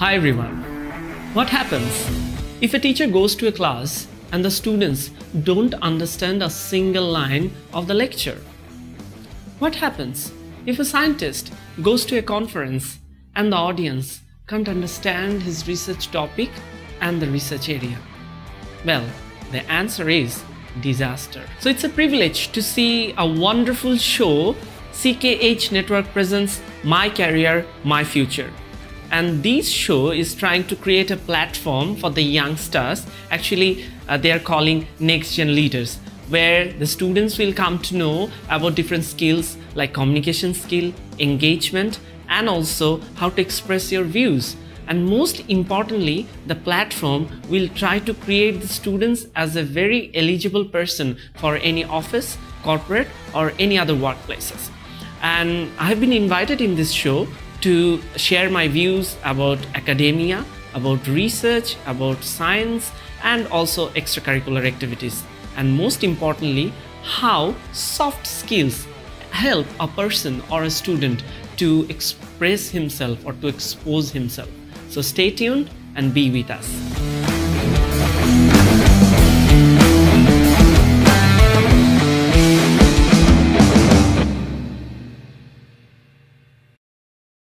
Hi everyone. What happens if a teacher goes to a class and the students don't understand a single line of the lecture? What happens if a scientist goes to a conference and the audience can't understand his research topic and the research area? Well, the answer is disaster. So it's a privilege to see a wonderful show CKH Network presents My Career, My Future and this show is trying to create a platform for the youngsters. Actually uh, they are calling next gen leaders where the students will come to know about different skills like communication skill engagement and also how to express your views. And most importantly the platform will try to create the students as a very eligible person for any office corporate or any other workplaces. And i have been invited in this show to share my views about academia, about research, about science, and also extracurricular activities. And most importantly, how soft skills help a person or a student to express himself or to expose himself. So stay tuned and be with us.